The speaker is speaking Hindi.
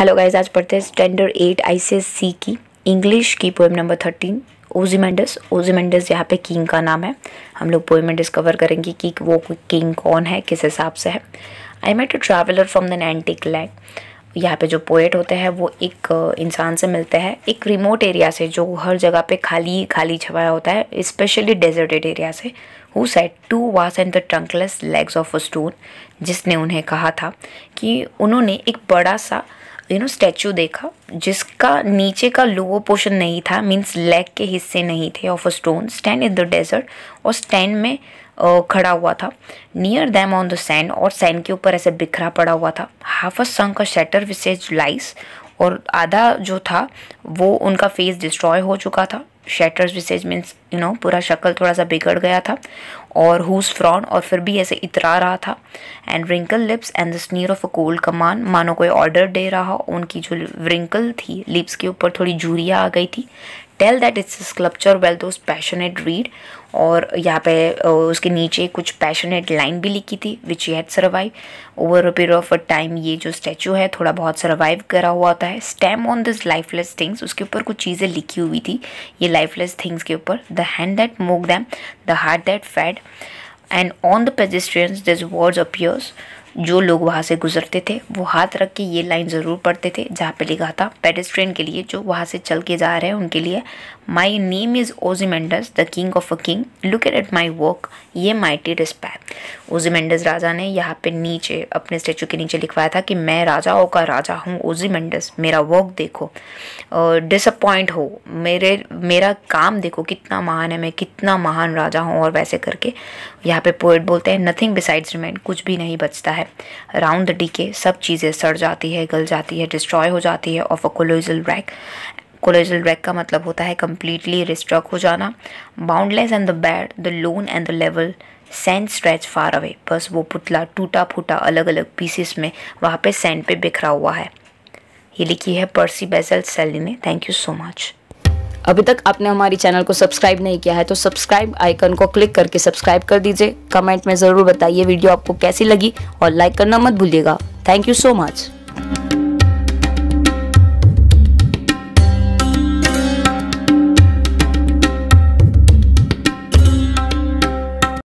हेलो गाइज़ आज पढ़ते हैं स्टैंडर्ड एट आईसीएससी की। इंग्लिश की poem number thirteen Ozymandias Ozymandias यहाँ पे किंग का नाम है। हम लोग पोएमेंडस डिस्कवर करेंगे कि वो किंग कौन है, किस हिसाब से है। I met a traveller from the antique land यहाँ पे जो पोएट होते हैं, वो एक इंसान से मिलते हैं। एक रिमोट एरिया से, जो हर जगह पे खाली खाली छवाया होता है स्पेशली डेजर्टेड एरिया से। Who said two vast and the trunkless legs of a stone जिसने उन्हें कहा था कि उन्होंने एक बड़ा सा यू नो स्टैचू देखा, जिसका नीचे का लोअर पोर्शन नहीं था मीन्स लेग के हिस्से नहीं थे of a stone stand in the desert और स्टैंड में खड़ा हुआ था। Near them on the sand और सैंड के ऊपर ऐसे बिखरा पड़ा हुआ था। हाफ़ अ संग का शेटर विसेज लाइस और आधा जो था, वो उनका फेस डिस्ट्रॉय हो चुका था। Shatters visage means you know पूरा शक्ल थोड़ा सा बिगड़ गया था। और हुज फ्रॉन और फिर भी ऐसे इतरा रहा था। And wrinkle lips and the sneer of a cold command मानो कोई ऑर्डर दे रहा उनकी जो रिंकल थी लिप्स के ऊपर थोड़ी जूरिया आ गई थी। Tell that its sculptor well those passionate read और यहाँ पे उसके नीचे कुछ पैशनेट लाइन भी लिखी थी which had survive over a period of a time ये जो स्टैचू है, थोड़ा बहुत सर्वाइव करा हुआ होता है. Stamp on this lifeless things उसके ऊपर कुछ चीज़ें लिखी हुई थी, ये लाइफलेस थिंग्स के ऊपर. The hand that move them the heart that fed and on the pedestrians this words appears जो लोग वहाँ से गुजरते थे, वो हाथ रख के ये लाइन ज़रूर पढ़ते थे, जहाँ पे लिखा था पेडिस्ट्रेन के लिए जो वहाँ से चल के जा रहे हैं, उनके लिए my name is Ozymandias the king of a king look at my work ye mighty respect Ozymandias राजा ने यहाँ पे नीचे, अपने स्टेचू के नीचे लिखवाया था कि मैं राजाओं का राजा हूँ ओजीमेंडस मेरा वर्क देखो। डिसअपॉइंट हो, मेरे, मेरा काम देखो, कितना महान है, मैं कितना महान राजा हूँ और वैसे करके। यहाँ पे पोइट बोलते हैं नथिंग बिसाइड्स रिमेंड कुछ भी नहीं बचता है। राउंड द डीके सब चीज़ें सड़ जाती है, गल जाती है डिस्ट्रॉय हो जाती है of a colossal wreck colossal wreck का मतलब होता है कम्प्लीटली रिस्ट्रक हो जाना। Boundless and the bad the lone and the level sand stretch far away बस वो पुतला टूटा फूटा अलग अलग पीसेस में वहाँ पे सैंड पे बिखरा हुआ है। ये लिखी है पर्सी बेजल सेली ने। थैंक यू सो मच अभी तक आपने हमारी चैनल को सब्सक्राइब नहीं किया है तो सब्सक्राइब आइकन को क्लिक करके सब्सक्राइब कर दीजिए। कमेंट में ज़रूर बताइए वीडियो आपको कैसी लगी और लाइक करना मत भूलिएगा। Thank you so much